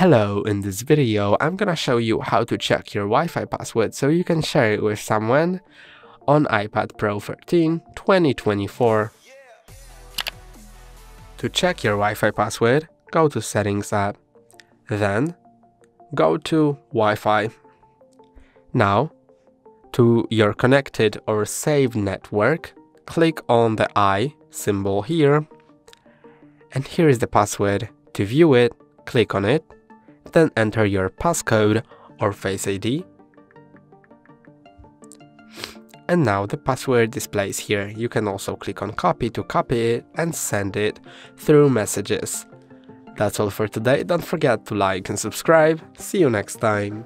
Hello, in this video I'm gonna show you how to check your Wi-Fi password so you can share it with someone on iPad Pro 13 2024. To check your Wi-Fi password, go to Settings app, then go to Wi-Fi. Now, to your connected or saved network, click on the I symbol here, and here is the password. To view it, click on it then enter your passcode or Face ID. And now the password displays here. You can also click on copy to copy it and send it through messages. That's all for today, don't forget to like and subscribe, see you next time.